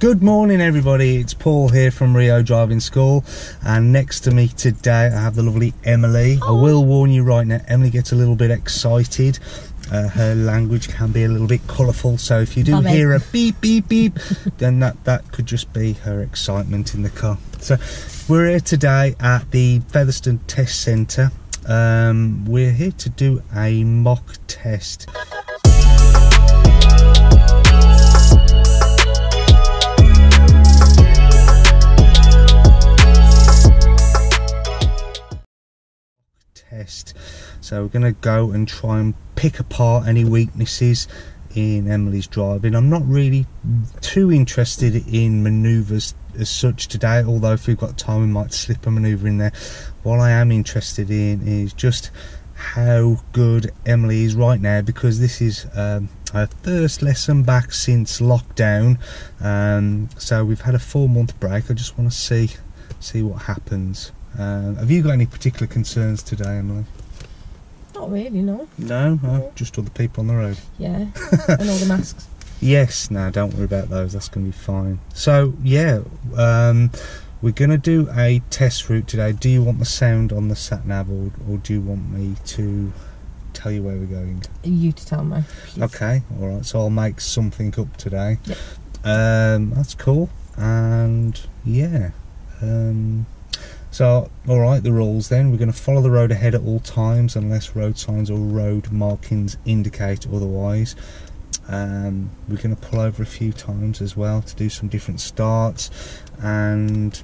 Good morning, everybody. It's Paul here from Rio Driving School, and next to me today I have the lovely Emily. I will warn you right now, Emily gets a little bit excited. Uh, her language can be a little bit colourful, so if you do hear a beep, beep, beep, then that, that could just be her excitement in the car. So, we're here today at the Featherstone Test Centre. Um, we're here to do a mock test. Test. So we're going to go and try and pick apart any weaknesses in Emily's driving. I'm not really too interested in manoeuvres as such today, although if we've got time we might slip a manoeuvre in there. What I am interested in is just how good Emily is right now because this is um, her first lesson back since lockdown. Um, so we've had a four month break. I just want to see see what happens. Um, have you got any particular concerns today, Emily? Not really, no. No, oh, just all the people on the road. Yeah. and all the masks. Yes, no, don't worry about those. That's going to be fine. So yeah, um, we're going to do a test route today. Do you want the sound on the sat nav, or, or do you want me to tell you where we're going? You to tell me. please. Okay, all right. So I'll make something up today. Yep. Um, that's cool. And yeah. Um, so, all right, the rules then. We're going to follow the road ahead at all times unless road signs or road markings indicate otherwise. Um, we're going to pull over a few times as well to do some different starts, and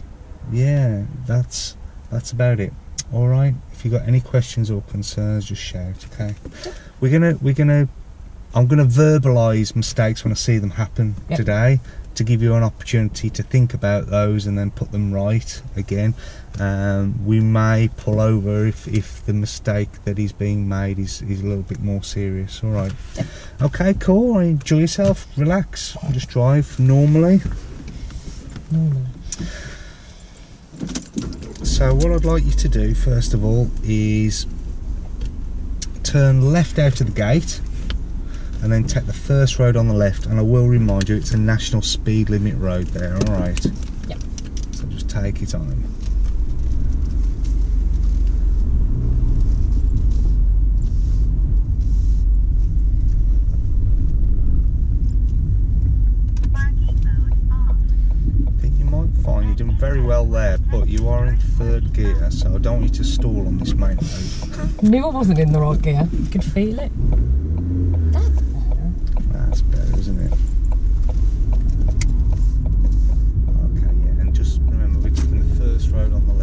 yeah, that's that's about it. All right. If you've got any questions or concerns, just shout. Okay. We're gonna we're gonna I'm gonna verbalise mistakes when I see them happen Yep. today to give you an opportunity to think about those and then put them right again. Um, we may pull over if, if the mistake that is being made is, is a little bit more serious. All right. Okay, cool. Enjoy yourself. Relax. Just drive normally. Normally. So what I'd like you to do first of all is turn left out of the gate and then take the first road on the left and I will remind you it's a national speed limit road there alright Yep. so just take it on I think you might find you're doing very well there but you are in third gear so I don't want you to stall on this main road Knew I wasn't in the right gear. You could feel it. That's better. That's better, isn't it? Okay, yeah, and just remember we're taking the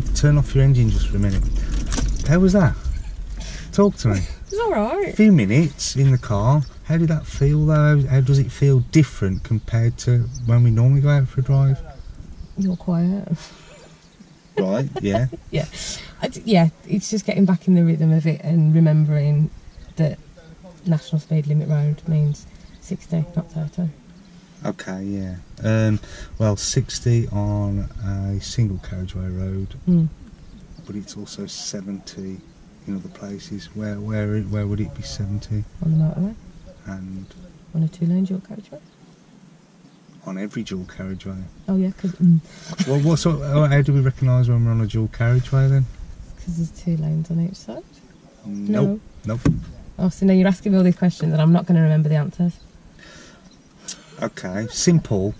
breathe. Turn off your engine just for a minute. How was that? Talk to me. It's all A few minutes in the car. How did that feel though? How does it feel different compared to when we normally go out for a drive? You're quiet. Right, yeah. I d yeah, it's just getting back in the rhythm of it and remembering that national speed limit road means 60, not 30. Okay, yeah. Um, well, 60 on a single carriageway road, Mm. but it's also 70 in other places. Where where where would it be 70? On the motorway, And on a two lane dual carriageway. on every dual carriageway. Oh, yeah, because mm, well, what sort? oh, How do we recognise when we're on a dual carriageway then? Because there's two lanes on each side. Nope. Nope. Oh, so now you're asking me all these questions and I'm not going to remember the answers. Okay, simple.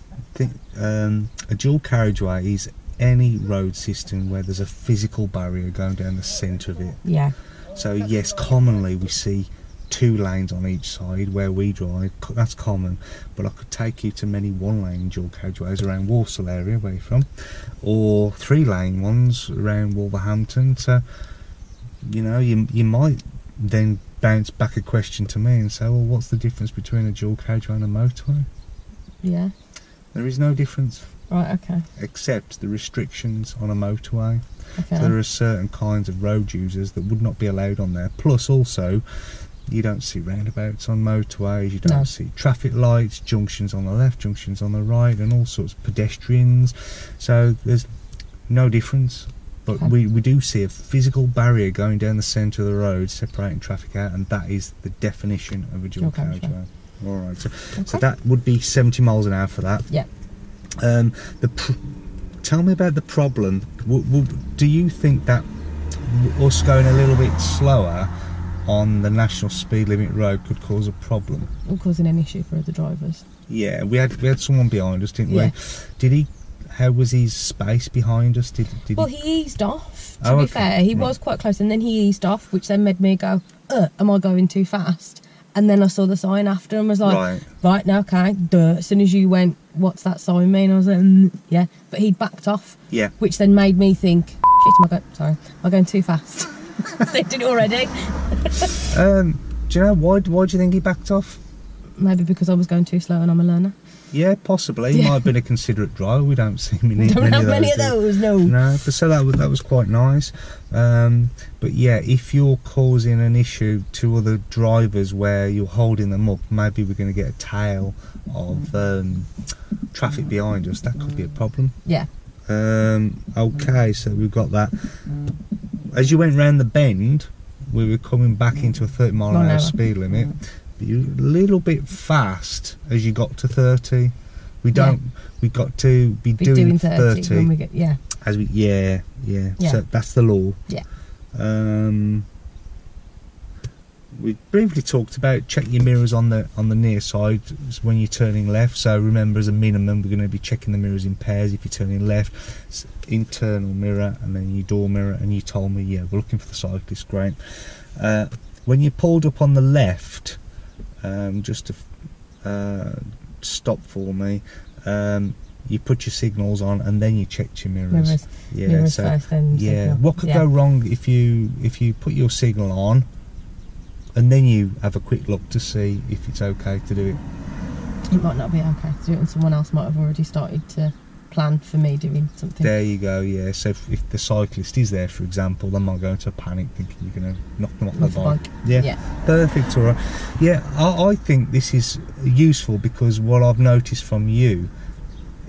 Um, a dual carriageway is any road system where there's a physical barrier going down the centre of it. Yeah, So yes, commonly we see two lanes on each side where we drive. That's common, but I could take you to many one-lane dual carriageways around Walsall area, where you're from, or three-lane ones around Wolverhampton. So you know, you you might then bounce back a question to me and say, well, what's the difference between a dual carriageway and a motorway? Yeah. There is no difference Right, okay. except the restrictions on a motorway. Okay. So there are certain kinds of road users that would not be allowed on there. Plus, also, you don't see roundabouts on motorways. You don't No. see traffic lights, junctions on the left, junctions on the right, and all sorts of pedestrians. So there's no difference. But Okay. we, we do see a physical barrier going down the centre of the road, separating traffic out, and that is the definition of a dual carriageway. All right. So, so that would be 70 miles an hour for that. Yeah. Um, the pr- tell me about the problem. W- w- do you think that us going a little bit slower on the national speed limit road could cause a problem? Or causing an issue for other drivers. Yeah, we had we had someone behind us, didn't Yeah. we? Did he? How was his space behind us? Did did Well, he? he eased off. To Oh, be okay. fair, he Right. was quite close, and then he eased off, which then made me go, uh, "Am I going too fast?" And then I saw the sign after and was like, Right. "Right now, okay." Duh. As soon as you went, "What's that sign mean?" I was like, mm, "Yeah," but he'd backed off, Yeah. which then made me think, "Shit, am I going? Sorry, am I going too fast?" they did it already. Um, do you know why? Why do you think he backed off? Maybe because I was going too slow and I'm a learner. Yeah, possibly. He Yeah. might have been a considerate driver. We don't see many, Don't many have of many of those. No. No, but so that was, that was quite nice. Um, but yeah, if you're causing an issue to other drivers where you're holding them up, maybe we're going to get a tail of um, traffic behind us. That could be a problem. Yeah. Um, okay, so we've got that. As you went round the bend, we were coming back into a 30 mile an hour. speed limit. You a little bit fast as you got to 30. We don't. We got to be, Be doing, doing 30, 30 when we get yeah. as we yeah yeah, Yeah. so that's the law Yeah. um we briefly talked about check your mirrors on the on the near side when you're turning left so remember as a minimum we're going to be checking the mirrors in pairs if you're turning left s- internal mirror and then your door mirror and you told me yeah we're looking for the cyclist great uh, when you pulled up on the left um, just to uh, stop for me um, you put your signals on and then you checked your mirrors, Mirrors, yeah mirrors so first, yeah signal. what could yeah. go wrong if you if you put your signal on and then you have a quick look to see if it's okay to do it It might not be okay to do it, and someone else might have already started to plan for me doing something. there you go yeah so if, if the cyclist is there for example they might go into a panic thinking you're going to knock them off the Off the bike bike. Yeah Yeah. Perfect, all right. Yeah, I, I think this is useful because what I've noticed from you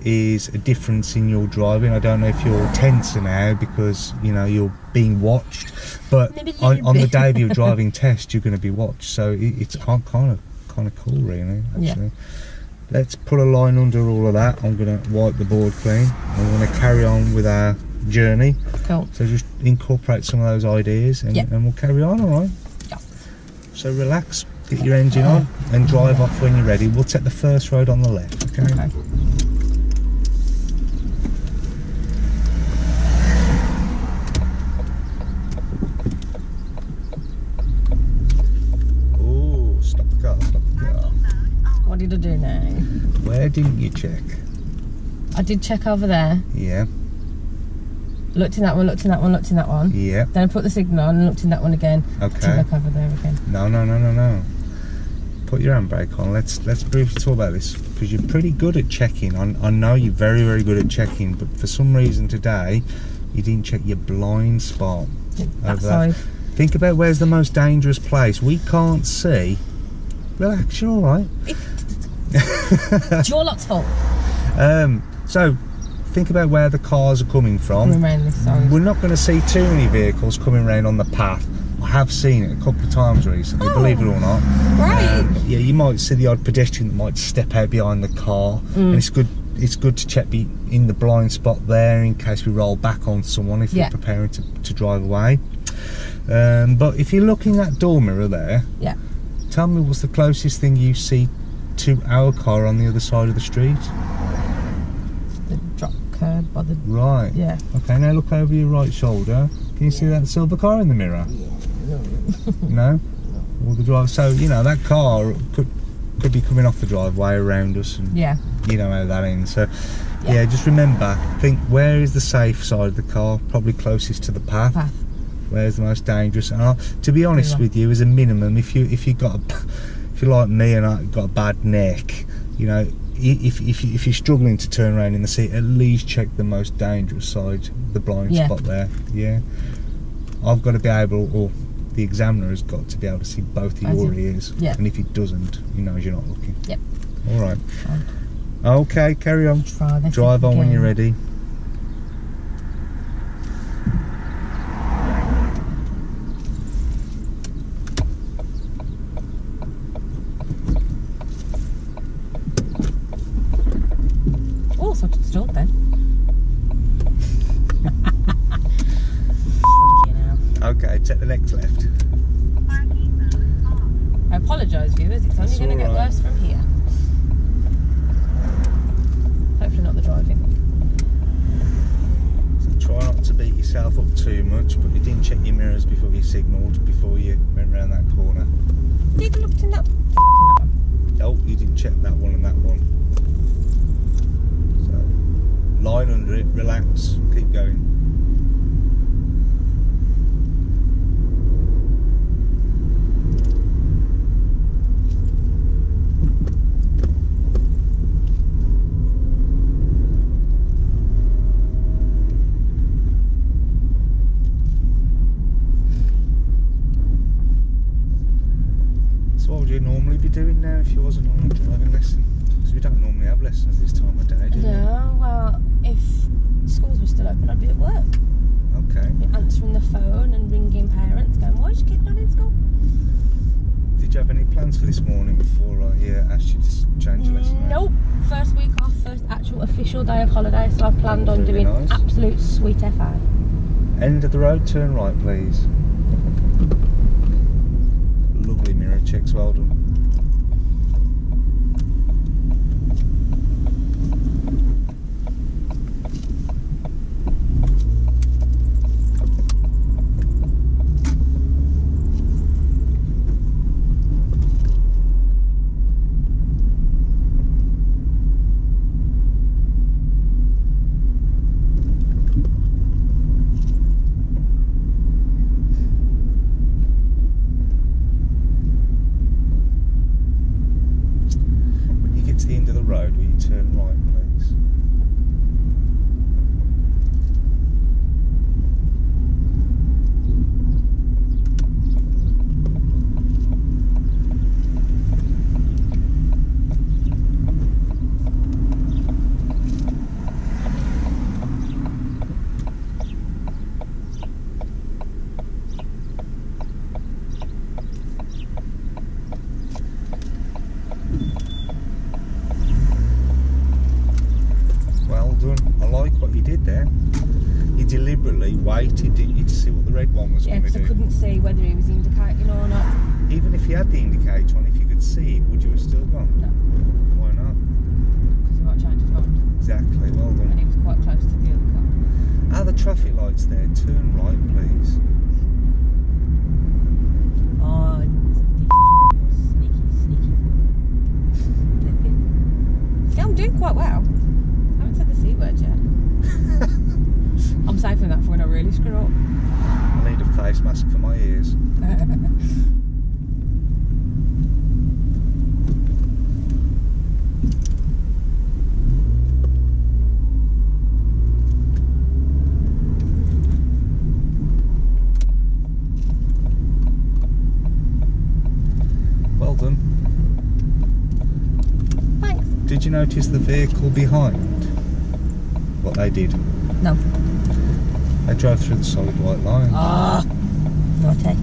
is a difference in your driving. I don't know if you're tenser now because you know you're being watched, but on, on the day of your driving test, you're going to be watched. So it, it's kind of kind of cool, really. Yeah. Let's put a line under all of that. I'm going to wipe the board clean. I'm going to carry on with our journey. Cool. So just incorporate some of those ideas and, and we'll carry on, all right? Yeah. So relax, get your engine on and drive off when you're ready. We'll take the first road on the left, okay? Okay. Oh, stop the car, stop the car. What did I do now? Where didn't you check? I did check over there. Yeah. Looked in that one, looked in that one, looked in that one. Yeah. Then I put the signal on and looked in that one again. To Okay. look over there again. No, no, no, no, no. Put your handbrake on. Let's let's briefly talk about this because you're pretty good at checking. I, I know you're very very good at checking, but for some reason today you didn't check your blind spot. That side. Think about where's the most dangerous place. We can't see. Relax, you're all right. It's your lot's fault. Um, so think about where the cars are coming from. Coming round this side. We're not going to see too many vehicles coming around on the path. I have seen it a couple of times recently, Oh. believe it or not. Right. Um, yeah, you might see the odd pedestrian that might step out behind the car, Mm. and it's good. It's good to check be in the blind spot there in case we roll back on someone if Yeah. we're preparing to, to drive away. Um, but if you're looking at door mirror there, Yeah. tell me what's the closest thing you see to our car on the other side of the street? The drop curb or the. Right. Yeah. Okay, now look over your right shoulder. Can you see that silver car in the mirror? Yeah. No. No. Well, the drive. So you know that car could could be coming off the driveway around us, and Yeah. you know how that ends. So Yeah. yeah. just remember, think where is the safe side of the car? Probably closest to the path. Path. Where's the most dangerous? And I, to be honest Yeah. with you, as a minimum, if you if you got a, if you're like me and I got a bad neck, you know. If, if, if you're struggling to turn around in the seat, at least check the most dangerous side, the blind Yeah. spot there. Yeah. I've got to be able, or the examiner has got to be able to see both of your ears. yeah. And if he doesn't, he knows you're not looking. Yep. All right. Okay, carry on. Try Drive on when you're ready. Oh, so it's stalled then. Fucking hell. Okay, take the next left. I apologise, viewers. It's only That's going to get all right. worse from here. Hopefully not the driving. Try not to beat yourself up too much, but you didn't check your mirrors before you signalled before you that corner. Did looked in that. fucking that one. Oh, you didn't check that one and that one. So, line under it, relax, keep going. So what would you normally be doing now if you wasn't on a driving lesson? Because we don't normally have lessons this time of day, do we? No, well, if schools were still open, I'd be at work. Okay. Be answering the phone and ringing parents, going, "Why is your kid not in school?" Did you have any plans for this morning before I you to change your lesson? Nope. First week off, first actual official day of holiday, so I planned on Really doing nice. absolute sweet FI. End of the road, turn right, please. Lovely mirror checks, well done. see whether he was indicating or not. Even if he had the indicator on, if you could see would you have still gone? No. Why not? Because he might change his mind. Exactly, well done. And he was quite close to the other car. Are the traffic lights there? Turn right, please. Oh, these sneaky, sneaky. See, I'm doing quite well. I haven't said the C word yet. I'm saving that for when I really screw up face mask for my ears. well done. Thanks. Did you notice the vehicle behind? What they did? No. I drove through the solid white line. Ah, okay.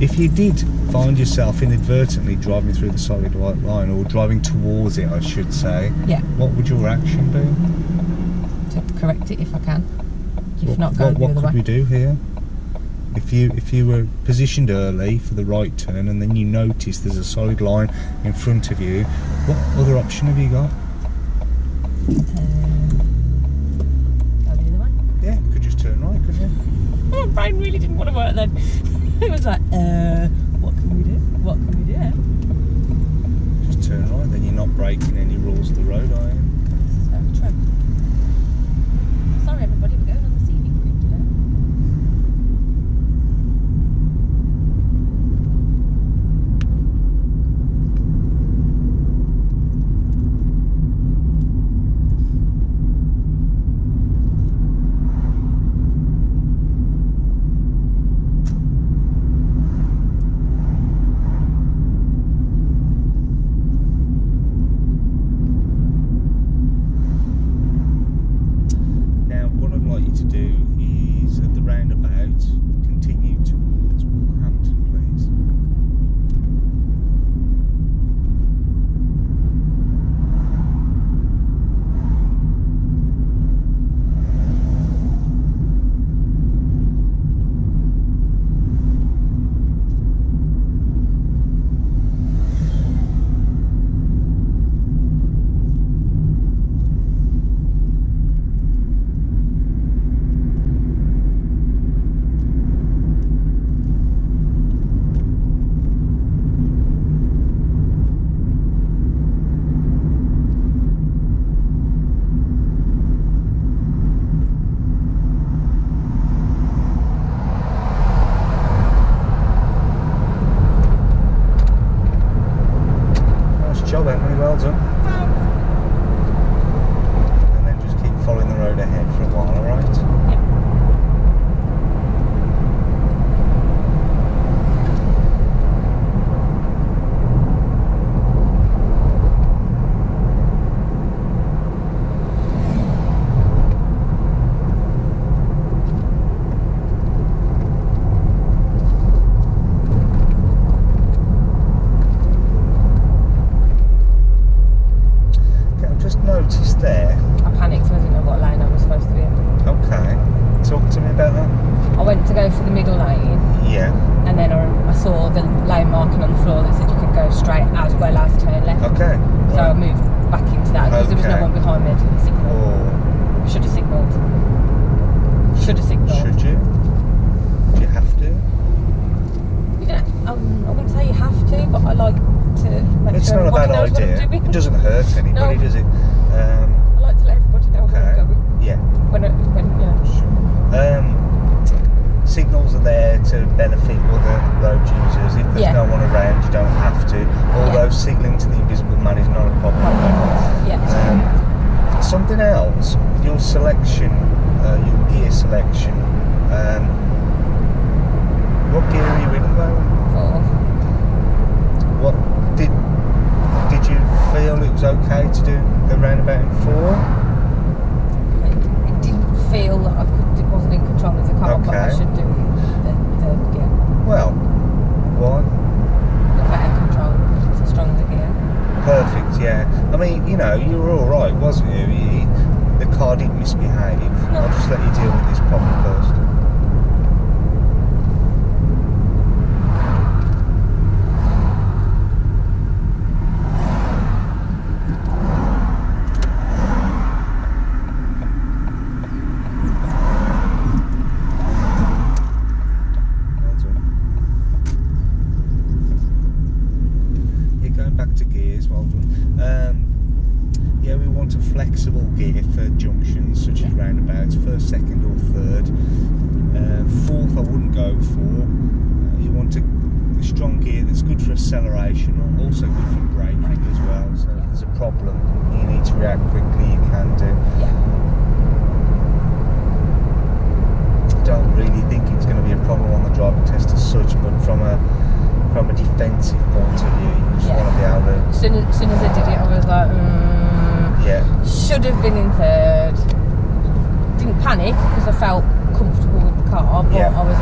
If you did find yourself inadvertently driving through the solid white line, or driving towards it, I should say, yeah. what would your action be? To correct it if I can. If what, not, go what, the what other could way. we do here? if you if you were positioned early for the right turn and then you notice there's a solid line in front of you what other option have you got um. Brian really didn't want to work then. it was like, uh, what can we do? What can we do? Just turn right, then you're not breaking any rules of the road, are you? because I felt comfortable with the car, but yeah. I was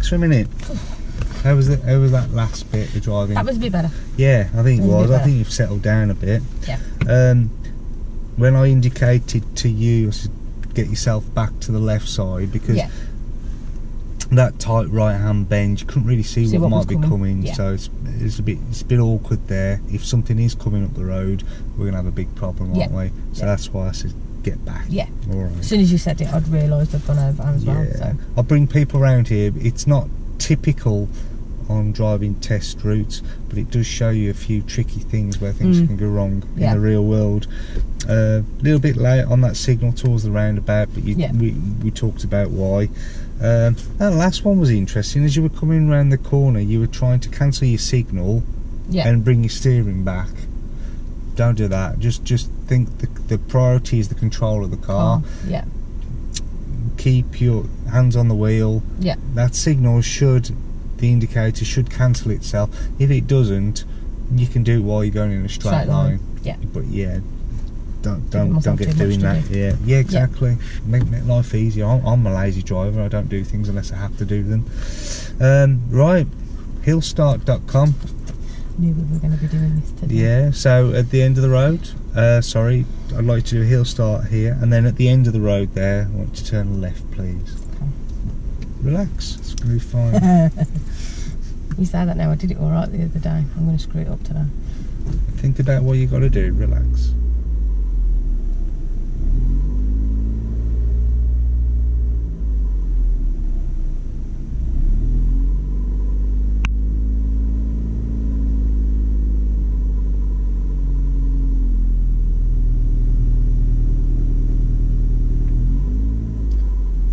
relax for a minute. How was it? How was that last bit of driving? That was a bit better. yeah, I think it was was. I think you've settled down a bit. Yeah. Um, when I indicated to you I said, get yourself back to the left side because Yeah. that tight right hand bend you couldn't really see, See what, what might be coming, coming. yeah. So it's, it's a bit it's a bit awkward there. If something is coming up the road, we're gonna have a big problem, aren't Yeah. we? So that's why I said get back. Yeah. All right. As soon as you said it, I'd realised I'd gone over as well. Yeah. So I bring people around here. It's not typical on driving test routes, but it does show you a few tricky things where things Mm. can go wrong Yeah. in the real world. A little bit late on that signal towards the roundabout, but you, Yeah. we, we talked about why. Um, that last one was interesting. As you were coming around the corner, you were trying to cancel your signal yeah, and bring your steering back. Don't do that. Just just think the, the priority is the control of the car. Calm. yeah, Keep your hands on the wheel. yeah, that signal should the indicator should cancel itself if it doesn't you can do it while you're going in a straight, Straight line. line, yeah. but yeah don't don't, don't get doing that do. yeah yeah exactly make, make life easier I'm, I'm a lazy driver I don't do things unless I have to do them um, right hillstart.com knew we were going to be doing this today. yeah so at the end of the road uh, sorry I'd like to do a hill start here and then at the end of the road there I want you to turn left please Okay. relax it's going to be fine You say that now. I did it all right the other day. I'm going to screw it up today. Think about what you've got to do. Relax.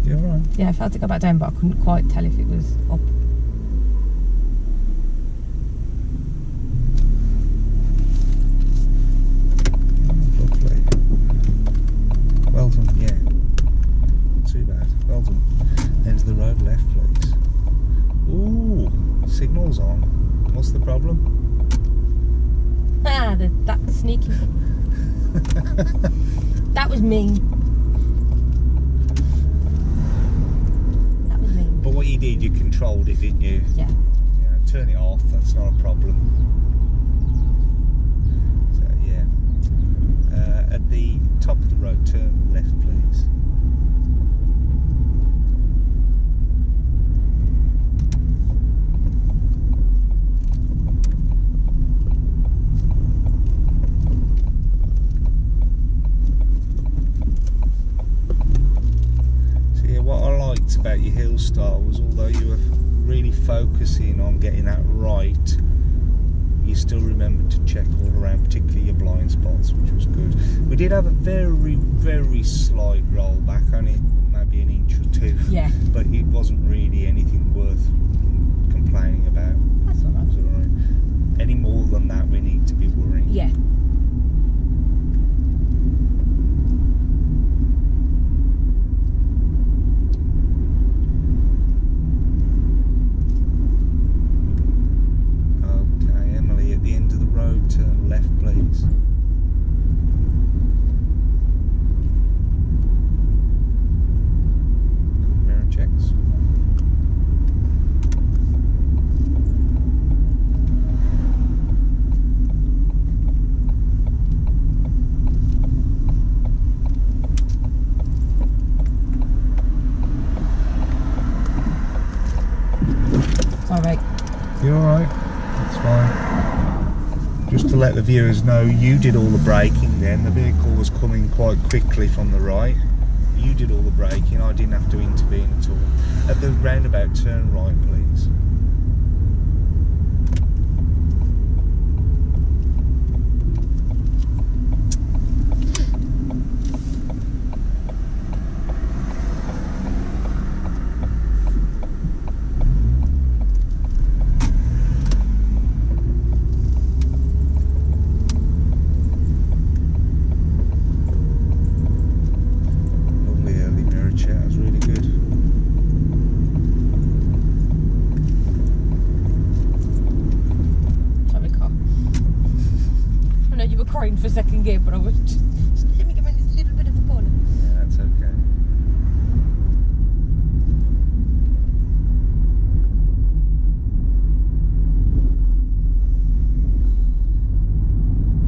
You alright? Yeah, I felt it go back down, but I couldn't quite tell if it was up. Lovely. Well done, yeah. Not too bad. Well done. End of the road left, please. Ooh, signal's on. What's the problem? Ah, the, that sneaky. that was me. That was me. But what you did, you controlled it, didn't you? Yeah. Yeah, turn it off, that's not a problem. So, yeah. Uh, at the top of the road, turn left, please. So yeah, what I liked about your hill start was although you were really focusing on getting that right, you still remembered to check all around, particularly your blind spots, which was good. We did have a very, very slight roll back, only maybe an inch or two, Yeah. but it wasn't really anything worth complaining about. That's all right. was alright. Any more than that, we need to be worrying. Yeah. Okay, Emily, at the end of the road, turn left, please. Mirror checks. Sorry. You alright? That's fine. Just to let the viewers know, you did all the braking then. The vehicle was coming quite quickly from the right. You did all the braking, I didn't have to intervene at all. At the roundabout, turn right, please. Lovely early mirror chair, that was really good. Sorry, car. I know you were crying for second gear, but I was just, just let me go in this little bit of a corner. Yeah, that's okay.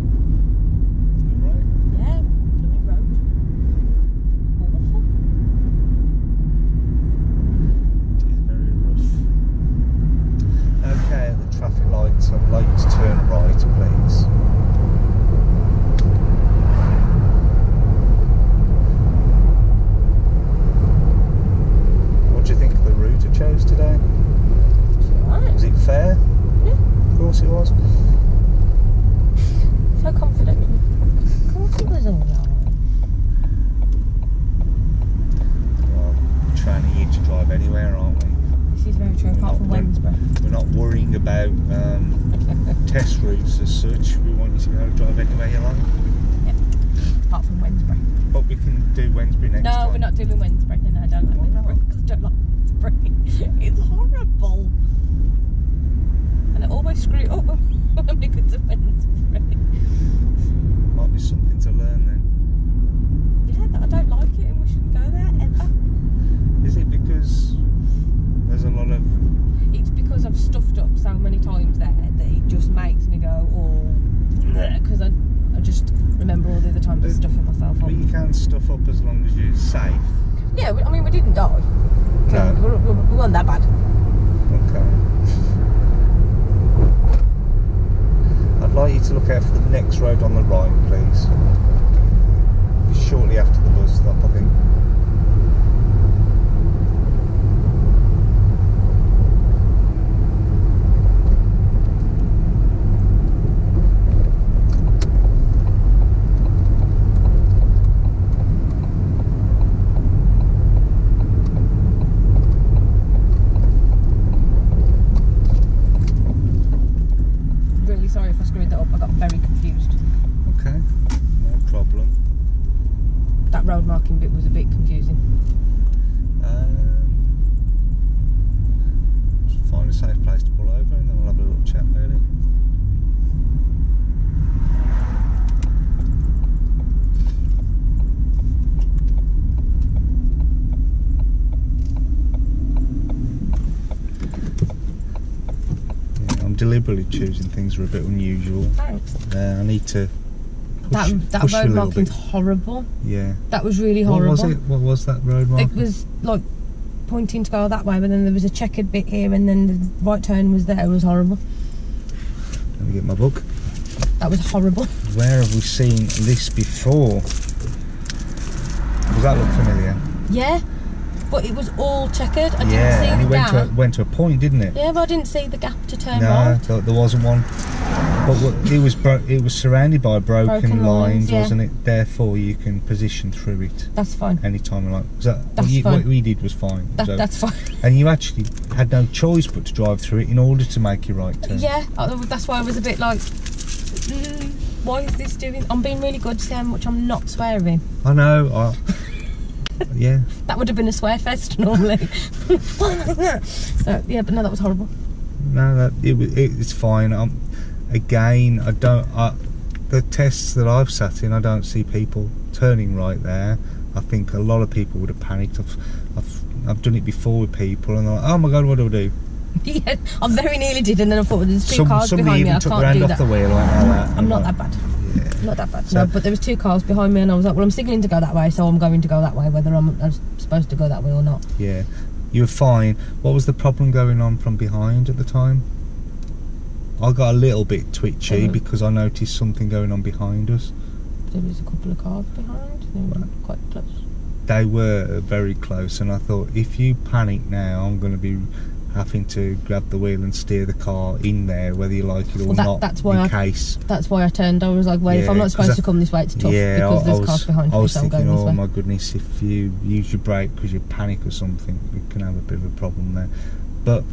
You right? Yeah, bloody road. Awful. It is very rough. Okay, the traffic lights, I'd like you to turn right, please. What do you think of the route I chose today? It's alright. Was it fair? Yeah. Of course it was. So confident. Of course it was alright. Well, we're training you to drive anywhere, aren't we? This is very true, apart from Not- Wednesbury. We're not worrying about um, test routes as such. We want you to be able to drive anywhere you like. Apart from Wednesbury. But we can do Wednesbury No, time. we're not doing Wednesbury. No, no, I don't like Why not? Wednesbury. Because I don't like Wednesbury. It's horrible. And I always screw it up when we go to Wednesbury. Might be something to learn then. Yeah, that I don't like it and we shouldn't go there ever. Is it because there's a lot of It's because I've stuffed up so many times there that it just makes me go, oh, because I, I just remember all the other times of stuffing myself But up. you can stuff up as long as you're safe. Yeah, we- I mean, we didn't die. No. We, we, we weren't that bad. Okay. I'd like you to look out for the next road on the right, please. Shortly after the bus stop, I think. Really sorry if I screwed that up. I got very confused. Okay. No problem. That road marking bit was a bit confusing. Um, just find a safe place to pull over and then we'll have a little chat about it. Choosing things are a bit unusual. Thanks. Uh, I need to push, That, that push road marking's horrible. Yeah. That was really horrible. What was it? What was that road It was like pointing to go that way, but then there was a checkered bit here, and then the right turn was there. It was horrible. Let me get my book. That was horrible. Where have we seen this before? Does that look familiar? Yeah, but it was all checkered. I didn't yeah, see and the it went gap. to, a, went to a point, didn't it? Yeah, but I didn't see the gap to turn no, right. th- there wasn't one. But what, it was bro- it was surrounded by broken, Broken lines, lines, yeah. wasn't it? Therefore, you can position through it That's fine. anytime you like. Was that, what, That's you, fine. what we did was fine. That, that's fine. and you actually had no choice but to drive through it in order to make your right turn. Yeah, that's why I was a bit like, mm, why is this doing? I'm being really good. See how much I'm not swearing. I know. I, yeah. That would have been a swear fest normally. so yeah, but no, that was horrible. No, that it, it, it's fine. Um, again, I don't. I, the tests that I've sat in, I don't see people turning right there. I think a lot of people would have panicked. I've, I've, I've done it before with people, and they're like, "Oh my god, what do I do?" yeah, I very nearly did, and then I thought well, there's two Some, cars behind me. I took can't do off that. the wheel like that. I'm not that bad. Yeah. Not that bad. So- no, but there was two cars behind me, and I was like, well, I'm signalling to go that way, so I'm going to go that way, whether I'm, I'm supposed to go that way or not. Yeah, you were fine. What was the problem going on from behind at the time? I got a little bit twitchy Mhm. because I noticed something going on behind us. There was a couple of cars behind. They were Right. quite close. They were very close, and I thought if you panic now, I'm going to be having to grab the wheel and steer the car in there, whether you like it or Well, that- not. that's why in I- case. That's why I turned. I was like, wait, if I'm not supposed I- to come this way, it's tough yeah, because I, there's I was, cars behind I me, was so I'm thinking, going oh my goodness, if you use your brake because you panic or something, you can have a bit of a problem there. But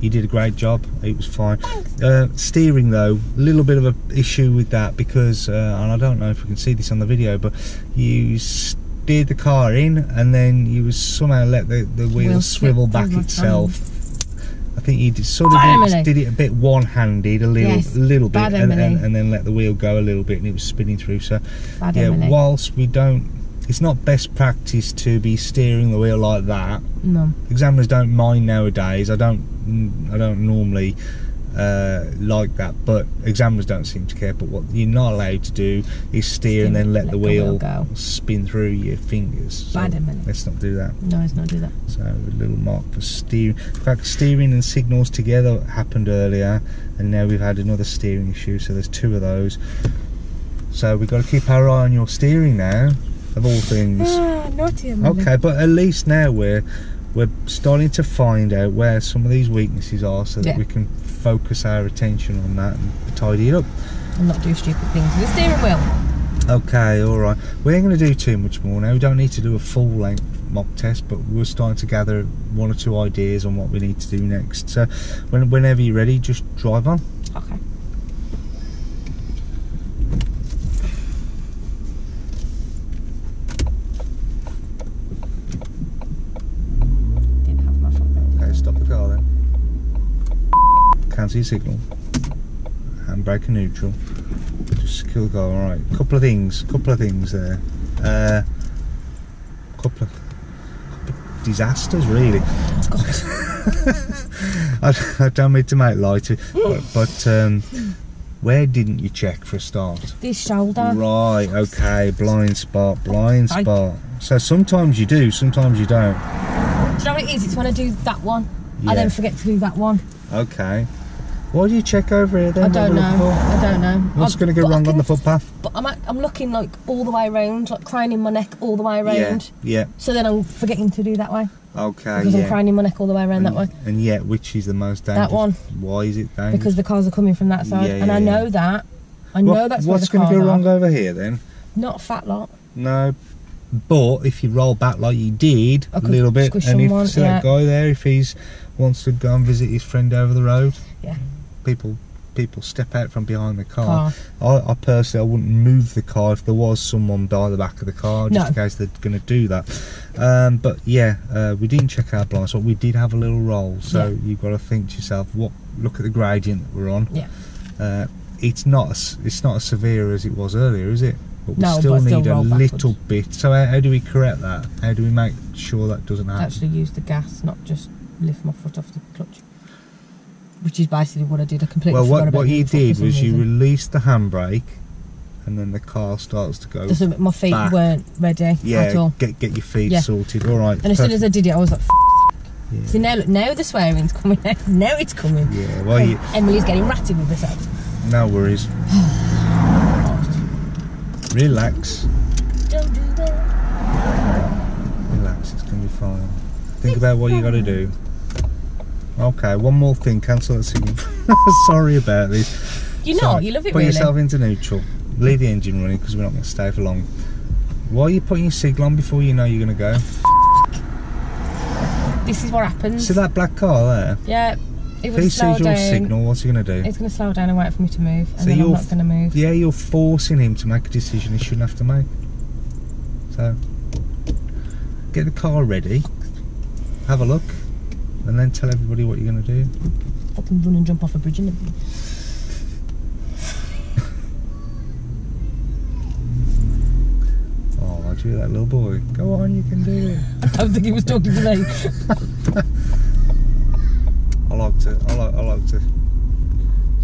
you did a great job. It was fine. Uh, steering though, a little bit of a issue with that because, uh, and I don't know if you can see this on the video, but you steered the car in and then you was somehow let the, the wheel Wheel swivel back itself. I think he did, sort of did, Emily. did it a bit one-handed, a little, Yes, little bit, and, and, and then let the wheel go a little bit, and it was spinning through. So Bad yeah, Emily. whilst we don't, it's not best practice to be steering the wheel like that. No. Examiners don't mind nowadays. I don't, I don't normally uh, like that, but examiners don't seem to care. But what you're not allowed to do is steer and then let, the wheel, go. spin through your fingers. So Bad let's not do that. No, let's not do that. So a little mark for steering. In fact, steering and signals together happened earlier, and now we've had another steering issue. So there's two of those. So we've got to keep our eye on your steering now, of all things. Ah, naughty Okay, but at least now we're we're starting to find out where some of these weaknesses are, so that Yeah. we can focus our attention on that and tidy it up. And not do stupid things with the steering wheel. Okay, all right. We ain't going to do too much more now. We don't need to do a full length mock test, but we're starting to gather one or two ideas on what we need to do next. So, when, whenever you're ready, just drive on. Okay. Didn't have my foot there. Okay, stop the car then. Your signal. Handbrake and neutral. Just secure the car. All right. Couple of things. Couple of things there. Uh, couple of, couple of disasters really. I, I don't mean to make light of but, but um, where didn't you check for a start? This shoulder. Right, okay, blind spot, blind I- spot. So sometimes you do, sometimes you don't. Do you know what it is? It's when I do that one, I then forget to do that one. Okay. Why do you check over here then? I don't know. I don't know. What's going to go wrong on the footpath? But I'm, act- I'm looking like all the way around, like craning my neck all the way around. yeah, yeah. So then I'm forgetting to do that way okay, because I'm craning my neck all the way around and, that way and yet, which is the most dangerous? That one. Why is it dangerous? because the cars are coming from that side, Yeah, and I yeah. know that. I know What- that's what's going to go wrong over here then? Not a fat lot. No. But if you roll back like you did a little bit, and if someone, see that guy there, if he's wants to go and visit his friend over the road, Yeah. People people step out from behind the car. Car. I, I personally, I wouldn't move the car if there was someone by the back of the car, just No. in case they're going to do that. Um, but yeah, uh, we didn't check our blind spot. We did have a little roll, so Yeah. you've got to think to yourself, what? Look at the gradient that we're on. Yeah. Uh, it's not as it's not as severe as it was earlier, is it? But we No, still but still need a roll little bit. So how, how do we correct that? How do we make sure that doesn't happen? Actually, use the gas, not just lift my foot off the clutch. Which is basically what I did. I completely well, what what you did was you reason. release the handbrake, and then the car starts to go. So my feet back. weren't ready at yeah, all. get get your feet Yeah. sorted. All right. And as soon as I did it, I was like, Yeah. see now, look, now the swearing's coming. now it's coming. Yeah, well, you, Emily's getting ratty with herself. no worries. Relax, Don't do that. relax. It's gonna be fine. Think about what you got to do. Okay, one more thing. Cancel that signal. Sorry about this. You know, Sorry. you love it Put really. yourself into neutral. Leave the engine running because we're not going to stay for long. Why are you putting your signal on before you know you're going to go? This is what happens. See that black car there? Yeah, it If he sees your down. signal, what's he going to do? He's going to slow down and wait for me to move, and So then I'm you're not going to move. Yeah, you're forcing him to make a decision he shouldn't have to make. So, get the car ready, have a look, and then tell everybody what you're going to do. Fucking run and jump off a bridge and Oh, I do that little boy. Go on, you can do it. I don't think he was talking to me. I like to, I like, I like to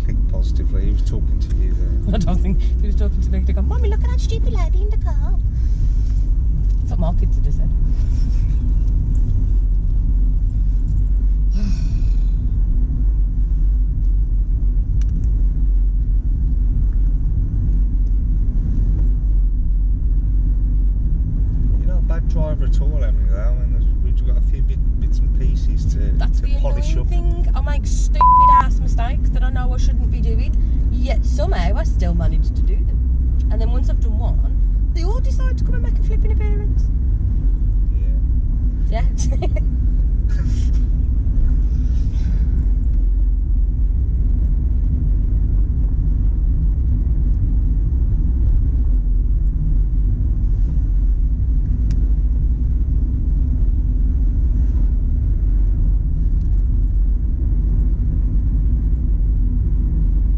think positively. He was talking to you there. I don't think he was talking to me. They go, Mummy, look at that stupid lady in the car. That's what my kids would have said. At all, Emily. Though, and we've got a few bit, bits and pieces to, That's to the polish up. thing. Oh I make stupid ass mistakes that I know I shouldn't be doing, yet somehow I still manage to do them. And then once I've done one, they all decide to come and make a flipping appearance. Yeah. Yeah.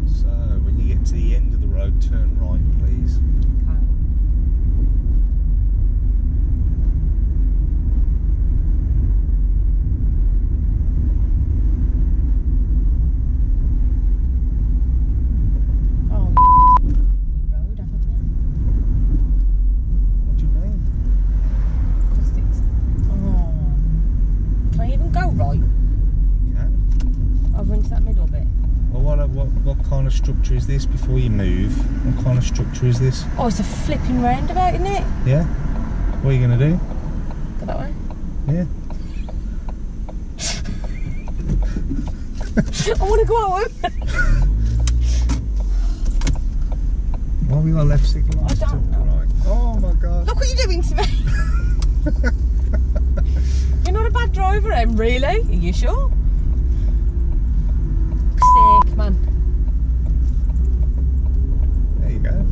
So when you get to the end of the road, turn right, please. oh, road, haven't you? What do you mean? 'Cause it's. Oh. Can I even go right? You can. Over into that middle bit. Well, what, what what kind of structure is this before you move? What kind of structure is this? Oh, it's a flipping roundabout, isn't it? Yeah. What are you gonna do? Go that way. Yeah. I want to go home. Why have we got left signal? I don't know. Right. Oh my god. Look what you're doing to me. you're not a bad driver, Em, really? Are you sure? Sick, man. There you go.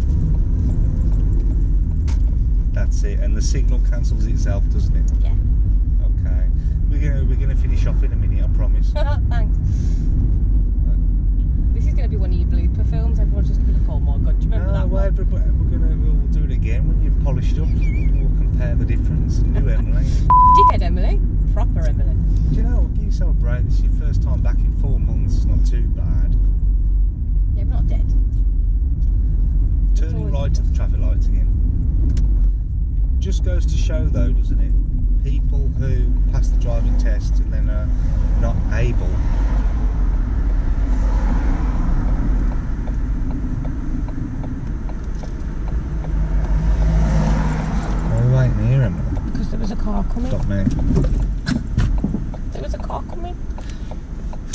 That's it, and the signal cancels itself, doesn't it? Yeah. Okay. We're gonna we're gonna finish off in a minute, I promise. Thanks. This is going to be one of your blooper films. Everyone's just to be like, oh my god, do you remember No, that well, one? everybody, we're gonna we'll do it again when you've polished up. We'll compare the difference. New Emily. Dickhead Emily. Proper Emily. Do you know? Give yourself a break. This is your first time back in four months. It's not too bad. Yeah, we're not dead. Turning right to the traffic lights again. Just goes to show, though, doesn't it? People who pass the driving test and then are not able. Why are we waiting here, Emily? Because there was a car coming. Stop me. There was a car coming.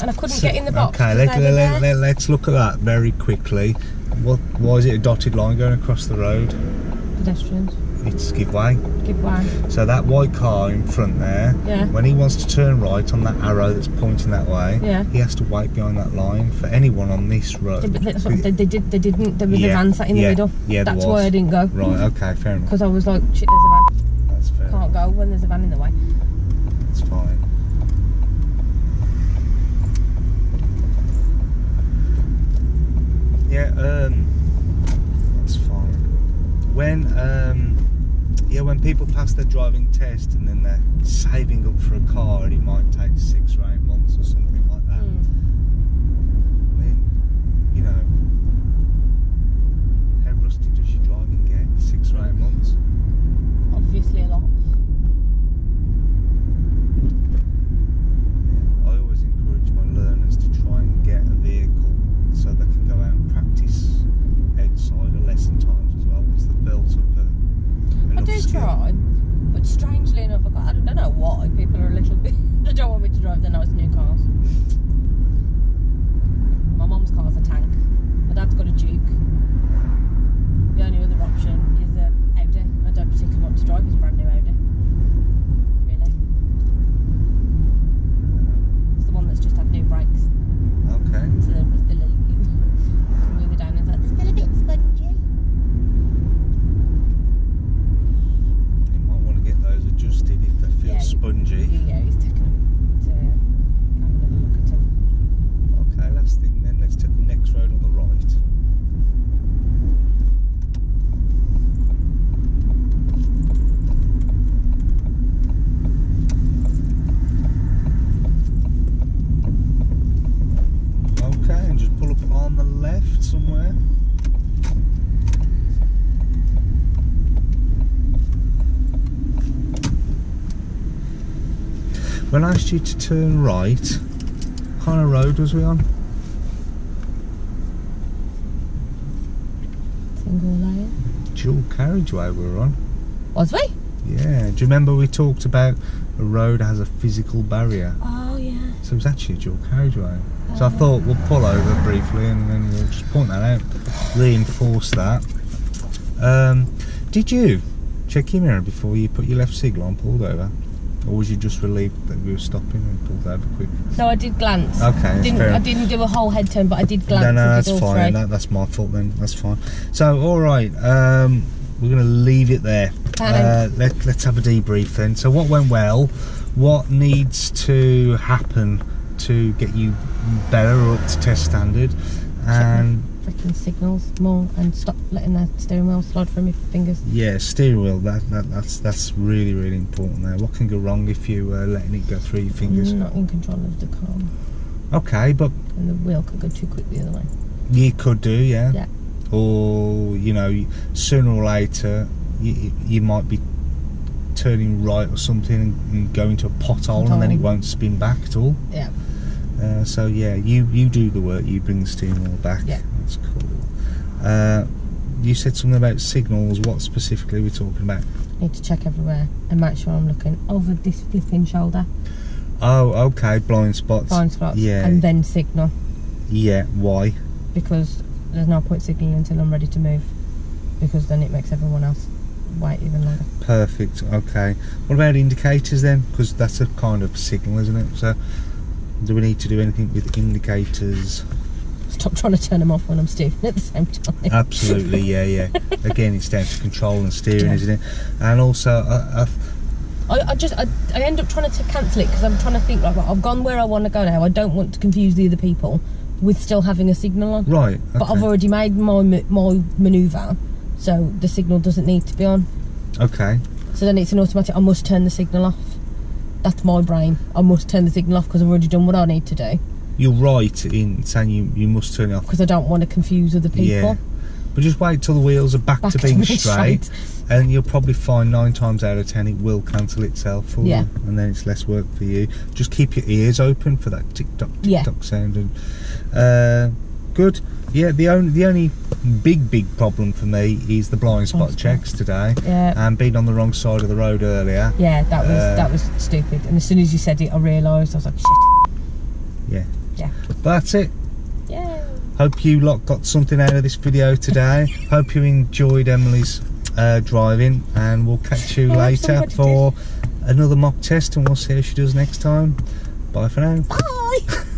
And I couldn't get in the box. Okay, let, let, let, let's look at that very quickly. What? Why is it a dotted line going across the road? Pedestrians. It's give way. Give way. So that white car in front there, Yeah. when he wants to turn right on that arrow that's pointing that way, Yeah. he has to wait behind that line. For anyone on this road, Yeah, they, they did. They didn't. There was a van sat in the middle. yeah, That's why I didn't go. right? Okay, fair enough. Because I was like, shit, there's a van. That's fair. Can't go when there's a van in the way. It's fine. Yeah, um, that's fine. When, um, yeah, when people pass their driving test and then they're saving up for a car and it might take six or eight months or something like that. Mm. I mean, you know, how rusty does your driving get? in Six or eight months? Obviously a lot. Yeah, I always encourage my learners to try and get a vehicle so they can go out and practice outside of lesson times as well once they've built up a, I enough do skill. try, but strangely enough, I, got, I don't know why people are a little bit. they don't want me to drive the nice new cars. My mum's car's a tank. My dad's got a Duke. The only other option is a Audi. I don't particularly want to drive his brand new Audi. Really, it's the one that's just had new brakes. Okay. So they're still a, you can move it down and it's like, they're still a bit spongy. You might want to get those adjusted if they feel Yeah, you- spongy. Yeah, he's taken to have another look at him. Okay, last thing then, let's take the next road on the right. Okay, and just pull up on the left somewhere. When I asked you to turn right, what kind of road was we on? Single lane. Dual carriageway we were on. Was we? Yeah. Do you remember we talked about a road has a physical barrier? Oh yeah. So it was actually a dual carriageway. So I thought we'll pull over briefly and then we'll just point that out, reinforce that. Um, did you check your mirror before you put your left signal on, pulled over? Or was you just relieved that we were stopping and pulled over quick? No, I did glance. Okay, Didn't, fair. I didn't do a whole head turn, but I did glance. no, no, that's fine. That, that's my fault then. That's fine. So, all right, um, we're going to leave it there. Uh, let, let's have a debrief then. So, what went well? What needs to happen to get you better or up to test standard? And Freaking signals more and stop letting that steering wheel slide from your fingers. yeah, steering wheel. That, that that's that's really really important there. What can go wrong if you uh, letting it go through your fingers? You're not in control of the car, Okay, but and the wheel could go too quick the other way. You could do, yeah. Yeah. Or you know, sooner or later, you, you might be turning right or something and, and going to a pothole, and then it won't spin back at all. Yeah. Uh, so yeah, you you do the work. You bring the steering wheel back. Yeah. That's cool. Uh, you said something about signals. What specifically are we talking about? Need to check everywhere and make sure I'm looking over this flipping shoulder, Oh, okay, blind spots. blind spots, Yeah. and then signal Yeah. Why? because there's no point signaling until I'm ready to move because then it makes everyone else wait even longer. Perfect. Okay. What about indicators then? Because that's a kind of signal, isn't it? So, do we need to do anything with indicators? Stop trying to turn them off when I'm steering at the same time. Absolutely. Yeah. Yeah. Again, it's down to control and steering, Yeah. isn't it? And also, uh, I, I just I, I end up trying to cancel it because I'm trying to think like right, I've gone where I want to go now. I don't want to confuse the other people with still having a signal on. right. But I've already made my my manoeuvre, so the signal doesn't need to be on. Okay. So then it's an automatic. I must turn the signal off. That's my brain. I must turn the signal off because I've already done what I need to do. You're right in saying you you must turn it off. Because I don't want to confuse other people. Yeah. But just wait till the wheels are back, Back to to being being straight, straight. and you'll probably find nine times out of ten it will cancel itself for Yeah. you, and then it's less work for you. Just keep your ears open for that tick tock tick Yeah. tock sound. And uh, good. Yeah. The only the only big big problem for me is the blind spot spot. checks today, Yeah. and being on the wrong side of the road earlier. Yeah, that was Uh, that was stupid. And as soon as you said it, I realised I was like, shit. Yeah. That's it. Yeah. Hope you lot got something out of this video today. Hope you enjoyed Emily's uh, driving, and we'll catch you later for another mock test, and we'll see how she does next time. Bye for now. Bye.